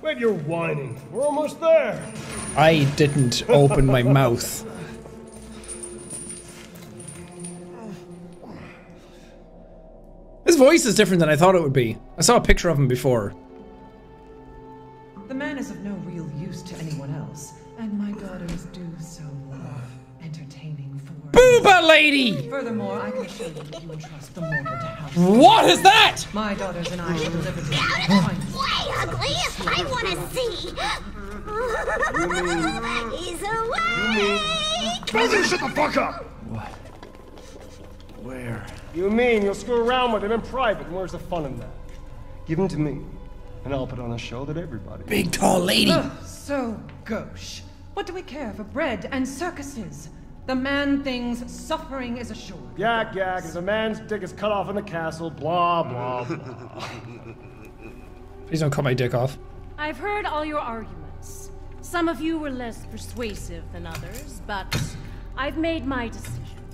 Quit your whining. We're almost there. I didn't open my mouth. His voice is different than I thought it would be. I saw a picture of him before. The man is of no real use to anyone else, and my daughters do so love entertaining for. Booba lady! Furthermore, I can assure you that you entrust the mortal to house. What is that? My daughters and I will deliver to you. Out of the way, ugly! I want to see. He's awake. Brother, shut the fuck up! What? Where? You mean you'll screw around with him in private, and where's the fun in that? Give him to me, and I'll put on a show that everybody. Big tall lady. Ugh, so gauche. What do we care for bread and circuses? The man thinks suffering is assured. Yak yak, as a man's dick is cut off in the castle, blah blah blah. Please don't cut my dick off. I've heard all your arguments. Some of you were less persuasive than others, but I've made my decision.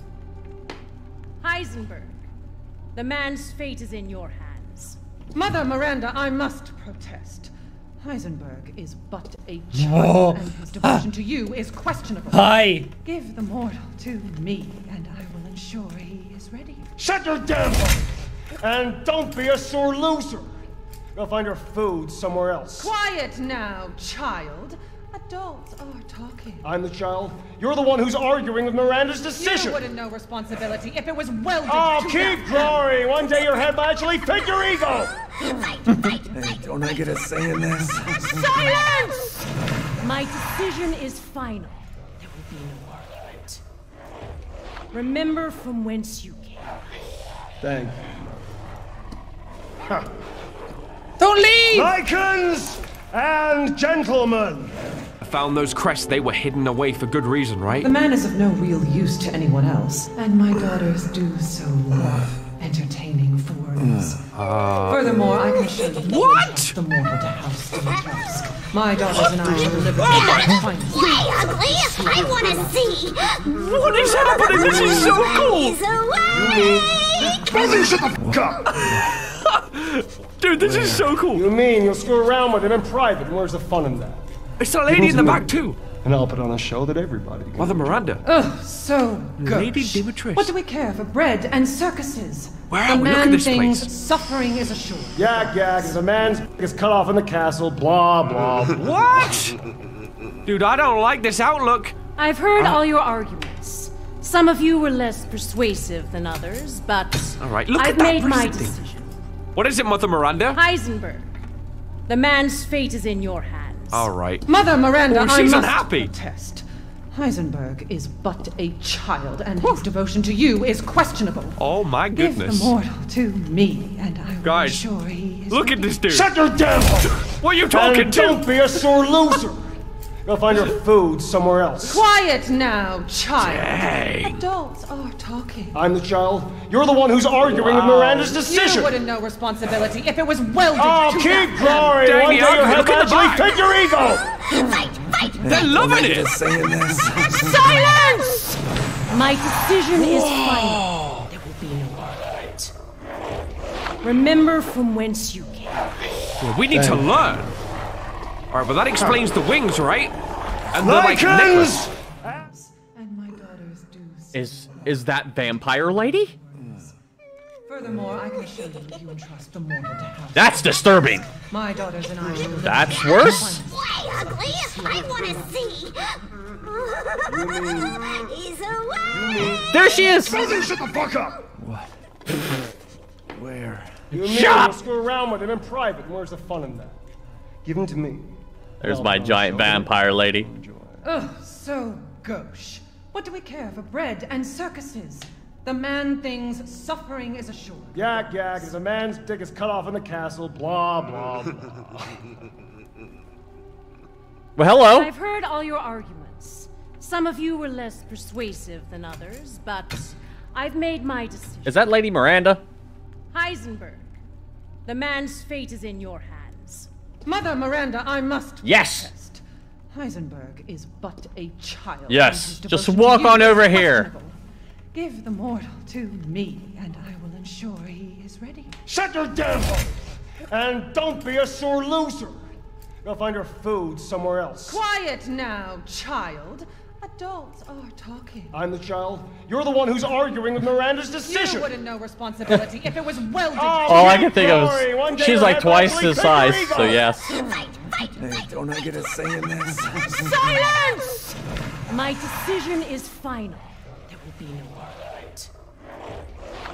Heisenberg, the man's fate is in your hands. Mother Miranda, I must protest. Heisenberg is but a child, and his devotion to you is questionable. Hi. Give the mortal to me, and I will ensure he is ready. Shut your damn mouth! And don't be a sore loser! Go find your food somewhere else. Quiet now, child. Adults are talking. I'm the child. You're the one who's arguing with Miranda's decision. You wouldn't know responsibility if it was welded Oh, to keep that. growing! One day your head will actually fit your ego! Hey, don't I get a say in this? Silence! My decision is final. There will be no argument. Remember from whence you came. Thank you. Don't leave! Lycans and gentlemen! I found those crests, they were hidden away for good reason, right? The man is of no real use to anyone else, and my daughters do so love entertaining foreigners. Uh, Furthermore, I can assure you uh, What? the mortal to House Dimitrescu. My daughters and I will deliver to you. Finally. Way, ugly! I want to see. What is happening? This is so cool! He's awake. Brother, shut the fuck up! Dude, this is so cool. You mean you'll screw around with him in private, where's the fun in that? It's a lady in the back, too. And I'll put on a show that everybody can. Mother Miranda. Ugh, so good. Lady gauche. What do we care for bread and circuses? Where the are we? Look at man this thinks place. suffering is assured. Yak yak, as a man's dick is cut off in the castle, blah blah blah. What? Dude, I don't like this outlook. I've heard all your arguments. Some of you were less persuasive than others, but All right, look I've at that made my thing. decision. What is it, Mother Miranda? Heisenberg, the man's fate is in your hands. All right. Mother Miranda, Oh, I she's must unhappy. protest. Heisenberg is but a child, and his devotion to you is questionable. Oh my Give the goodness. mortal to me, and I will Guys, ensure he is Look at this dude. Shut your damn mouth! What are you talking And to? don't be a sore loser! Go find your food somewhere else. Quiet now, child. Dang. Adults are talking. I'm the child. You're the one who's arguing with Miranda's decision. You wouldn't know responsibility if it was welded Oh, to keep that. growing! Dang One the day your ugly, head look will at the actually back. fit your ego! Fight, fight. They're loving it. Just saying this. Silence! My decision is final. There will be no argument. Remember from whence you came. Well, We need to learn. All right, well that explains the wings, right? And the like necklace. Lycans! And my daughters do. so. Is is that vampire lady? Furthermore, I can assure you that you entrust the mortal to house. That's disturbing. My daughters and I That's worse. Way, ugly! I want to see. He's awake. There she is. Brother, shut the fuck up! Where? You mean Shut you'll screw around with him in private, where's the fun in that? Give him to me. There's my put on a giant vampire lady. enjoy. Ugh, so gauche. What do we care for bread and circuses? The man thinks suffering is assured. Yak yak, as a man's dick is cut off in the castle, blah blah blah. Well, hello. I've heard all your arguments. Some of you were less persuasive than others, but I've made my decision. Is that Lady Miranda? Heisenberg, the man's fate is in your hands. Mother Miranda, I must Yes. protest. Heisenberg is but a child. Yes, just walk on over here. Give the mortal to me, and I will ensure he is ready. Shut your damn mouth! And don't be a sore loser! Go find your food somewhere else. Quiet now, child. Adults are talking. I'm the child. You're the one who's arguing with Miranda's decision. You wouldn't know responsibility if it was welded. Oh, All I can think of glory. One is she's like twice actually his size, so yes. Fight, fight, Hey, don't I get a say in this? Silence! My decision is final. There will be no argument.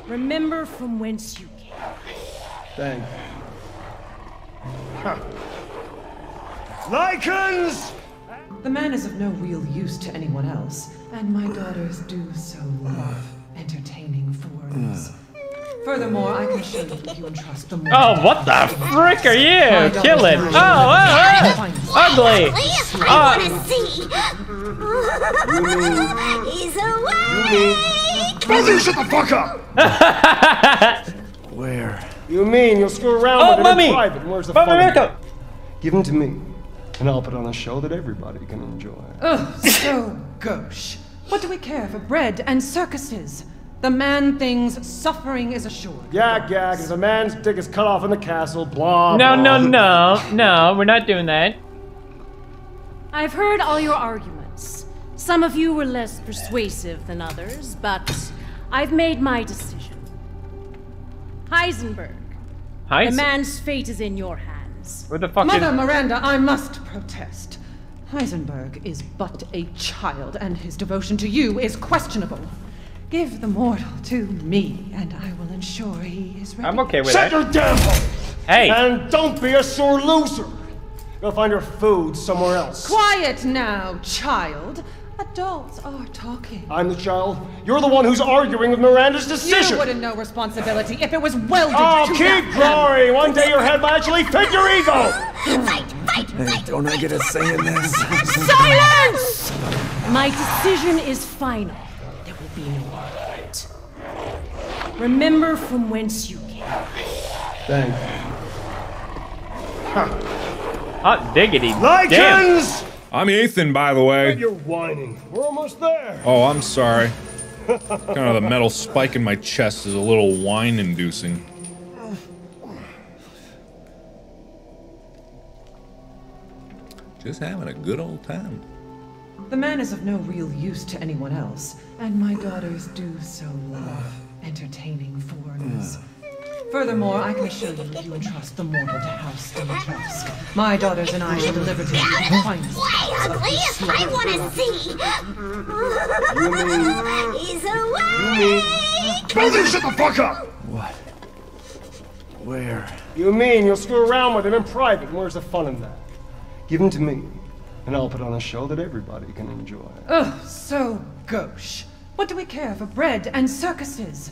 Remember from whence you came. Thank you. Huh. Lycans! The man is of no real use to anyone else, and my daughters do so love entertaining foreigners. Furthermore, I can assure you if you entrust the more. Oh, what the frick are you? Kill it. Oh, oh, oh. Ugly. Glee, Ah. I wanna see. He's awake. Both of you shut the fuck up! Where? You mean you'll screw around Oh, with it in private? Where's the Mommy, fun? in wake that? up. Give him to me, and I'll put on a show that everybody can enjoy. Ugh, so gauche. What do we care for bread and circuses? The man thinks suffering is assured. Yak yak, if a man's dick is cut off in the castle, blah No, blah. no, no, no, we're not doing that. I've heard all your arguments. Some of you were less persuasive than others, but I've made my decision. Heisenberg, Hi. the man's fate is in your hands. Where the fuck Mother is? Miranda, I must protest. Heisenberg is but a child, and his devotion to you is questionable. Give the mortal to me, and I will ensure he is ready. I'm okay with Shut that. your damn hole! Hey, And don't be a sore loser! Go find your food somewhere else. Quiet now, child. Adults are talking. I'm the child. You're the one who's arguing with Miranda's decision. You wouldn't know responsibility if it was welded Oh, to keep that glory! One day your head might actually fit your ego! Fight, fight, Hey, don't I get a say in this? Silence! My decision is final. There will be no argument. Remember from whence you came. Thank you. hot diggity. Damn. Lycans! I'm Ethan, by the way. You're whining. We're almost there. Oh, I'm sorry. kind of the metal spike in my chest is a little wine inducing. Just having a good old time. The man is of no real use to anyone else, and my daughters do so love entertaining foreigners. Ah. Furthermore, I can assure you if you entrust the mortal to House Dimitrescu, my daughters and I shall deliver to you the finest Way ugly. I wanna see. He's awake. Both of you shut the fuck up! What? Where? You mean you'll screw around with him in private, and where's the fun in that? Give him to me, and I'll put on a show that everybody can enjoy. Oh, so gauche. What do we care for bread and circuses?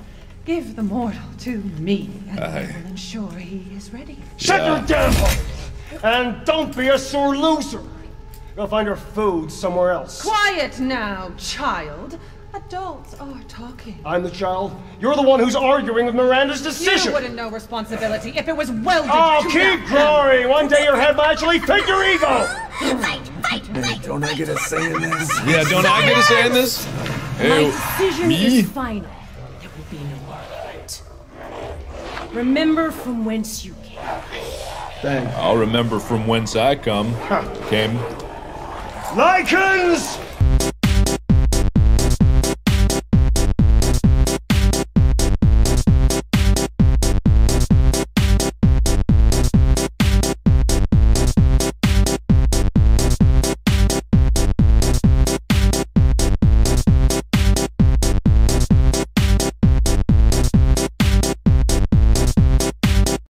Give the mortal to me, and I will ensure he is ready. Shut Yeah. your damn mouth! And don't be a sore loser! Go find your food somewhere else. Quiet now, child. Adults are talking. I'm the child. You're the one who's arguing with Miranda's decision. You wouldn't know responsibility if it was welded Oh, to keep glory! One day your head might actually fit your ego! Fight, fight, Hey, don't I get a say in this? Yeah, don't I get a say in this? My Ew. decision me? is final. There will be no. Remember from whence you came. Thank I'll remember from whence I come. Came. Lycans!